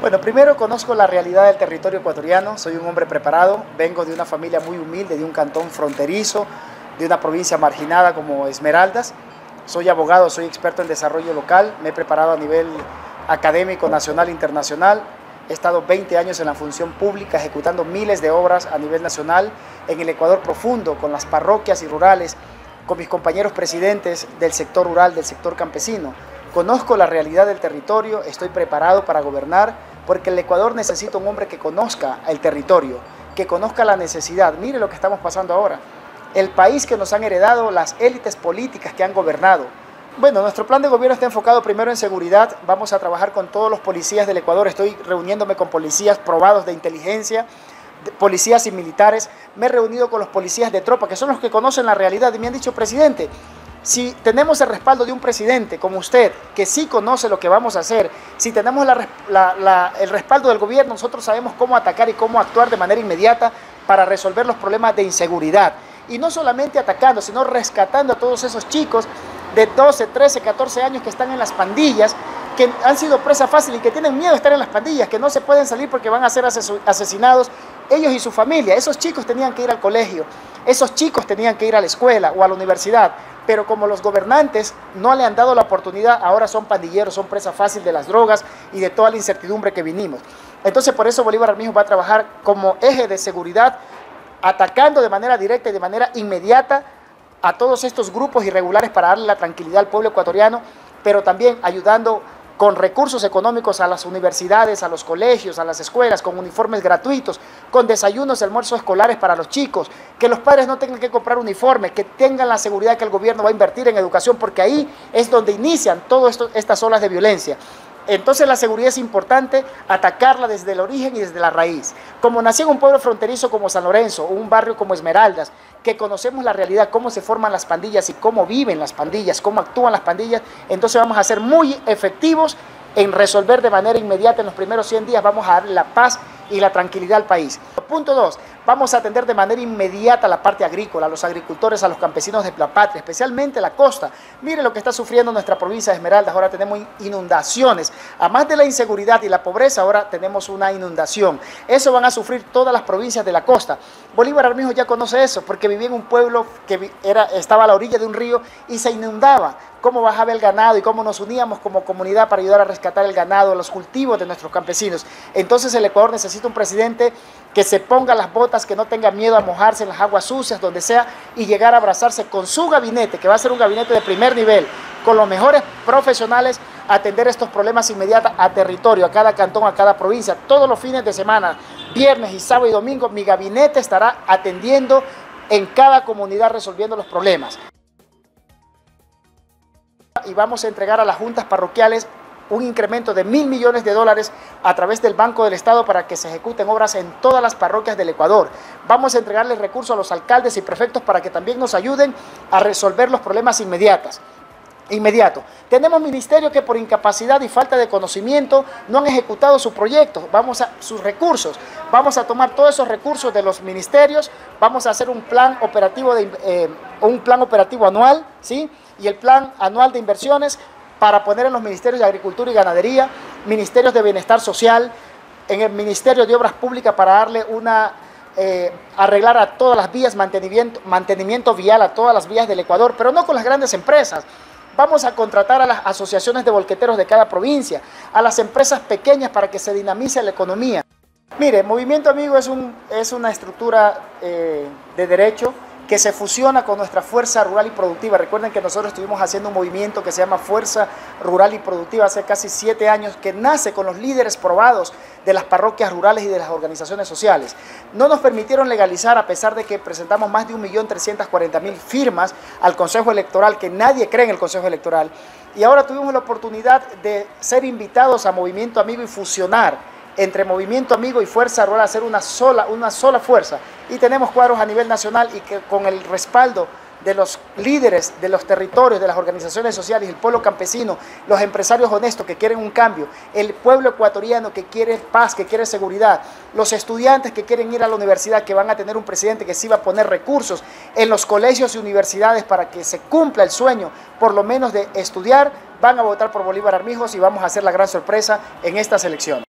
Bueno, primero conozco la realidad del territorio ecuatoriano, soy un hombre preparado, vengo de una familia muy humilde, de un cantón fronterizo, de una provincia marginada como Esmeraldas. Soy abogado, soy experto en desarrollo local, me he preparado a nivel académico nacional internacional. He estado 20 años en la función pública ejecutando miles de obras a nivel nacional en el Ecuador profundo, con las parroquias y rurales, con mis compañeros presidentes del sector rural, del sector campesino. Conozco la realidad del territorio, estoy preparado para gobernar, porque el Ecuador necesita un hombre que conozca el territorio, que conozca la necesidad. Mire lo que estamos pasando ahora. El país que nos han heredado las élites políticas que han gobernado. Bueno, nuestro plan de gobierno está enfocado primero en seguridad. Vamos a trabajar con todos los policías del Ecuador. Estoy reuniéndome con policías probados de inteligencia, policías y militares. Me he reunido con los policías de tropa, que son los que conocen la realidad. Y me han dicho, presidente, si tenemos el respaldo de un presidente como usted, que sí conoce lo que vamos a hacer, si tenemos el respaldo del gobierno, nosotros sabemos cómo atacar y cómo actuar de manera inmediata para resolver los problemas de inseguridad. Y no solamente atacando, sino rescatando a todos esos chicos de 12, 13, 14 años que están en las pandillas, que han sido presa fácil y que tienen miedo de estar en las pandillas, que no se pueden salir porque van a ser asesinados ellos y su familia. Esos chicos tenían que ir al colegio, esos chicos tenían que ir a la escuela o a la universidad pero como los gobernantes no le han dado la oportunidad, ahora son pandilleros, son presa fácil de las drogas y de toda la incertidumbre que vinimos. Entonces por eso Bolívar mismo va a trabajar como eje de seguridad, atacando de manera directa y de manera inmediata a todos estos grupos irregulares para darle la tranquilidad al pueblo ecuatoriano, pero también ayudando con recursos económicos a las universidades, a los colegios, a las escuelas, con uniformes gratuitos, con desayunos y almuerzos escolares para los chicos, que los padres no tengan que comprar uniformes, que tengan la seguridad que el gobierno va a invertir en educación, porque ahí es donde inician todas estas olas de violencia. Entonces la seguridad es importante atacarla desde el origen y desde la raíz. Como nació en un pueblo fronterizo como San Lorenzo, o un barrio como Esmeraldas, que conocemos la realidad, cómo se forman las pandillas y cómo viven las pandillas, cómo actúan las pandillas, entonces vamos a ser muy efectivos en resolver de manera inmediata en los primeros 100 días, vamos a dar la paz y la tranquilidad al país. Punto dos, vamos a atender de manera inmediata la parte agrícola, a los agricultores, a los campesinos de la patria, especialmente la costa. Mire lo que está sufriendo nuestra provincia de Esmeraldas, ahora tenemos inundaciones. A más de la inseguridad y la pobreza, ahora tenemos una inundación. Eso van a sufrir todas las provincias de la costa. Bolívar ahora mismo ya conoce eso, porque vivía en un pueblo que era, estaba a la orilla de un río y se inundaba. Cómo bajaba el ganado y cómo nos uníamos como comunidad para ayudar a rescatar el ganado, los cultivos de nuestros campesinos. Entonces el Ecuador necesita un presidente que se ponga las botas, que no tenga miedo a mojarse en las aguas sucias, donde sea, y llegar a abrazarse con su gabinete, que va a ser un gabinete de primer nivel, con los mejores profesionales, atender estos problemas inmediatos a territorio, a cada cantón, a cada provincia, todos los fines de semana, viernes y sábado y domingo, mi gabinete estará atendiendo en cada comunidad resolviendo los problemas. Y vamos a entregar a las juntas parroquiales un incremento de mil millones de dólares a través del Banco del Estado para que se ejecuten obras en todas las parroquias del Ecuador. Vamos a entregarles recursos a los alcaldes y prefectos para que también nos ayuden a resolver los problemas inmediatos inmediato. Tenemos ministerios que por incapacidad y falta de conocimiento no han ejecutado sus proyectos, vamos a sus recursos. Vamos a tomar todos esos recursos de los ministerios, vamos a hacer un plan operativo de, eh, un plan operativo anual, ¿sí? Y el plan anual de inversiones para poner en los ministerios de Agricultura y Ganadería, ministerios de Bienestar Social, en el Ministerio de Obras Públicas para darle una, eh, arreglar a todas las vías, mantenimiento, mantenimiento vial a todas las vías del Ecuador, pero no con las grandes empresas. Vamos a contratar a las asociaciones de volqueteros de cada provincia, a las empresas pequeñas para que se dinamice la economía. Mire, Movimiento Amigo es, un, es una estructura eh, de derecho que se fusiona con nuestra fuerza rural y productiva. Recuerden que nosotros estuvimos haciendo un movimiento que se llama Fuerza Rural y Productiva hace casi siete años, que nace con los líderes probados de las parroquias rurales y de las organizaciones sociales. No nos permitieron legalizar a pesar de que presentamos más de 1.340.000 firmas al Consejo Electoral, que nadie cree en el Consejo Electoral. Y ahora tuvimos la oportunidad de ser invitados a Movimiento Amigo y fusionar entre Movimiento Amigo y Fuerza Rural hacer una sola, una sola fuerza. Y tenemos cuadros a nivel nacional y que con el respaldo de los líderes de los territorios, de las organizaciones sociales, el pueblo campesino, los empresarios honestos que quieren un cambio, el pueblo ecuatoriano que quiere paz, que quiere seguridad, los estudiantes que quieren ir a la universidad, que van a tener un presidente que sí va a poner recursos en los colegios y universidades para que se cumpla el sueño, por lo menos de estudiar, van a votar por Bolívar Armijos y vamos a hacer la gran sorpresa en estas elecciones.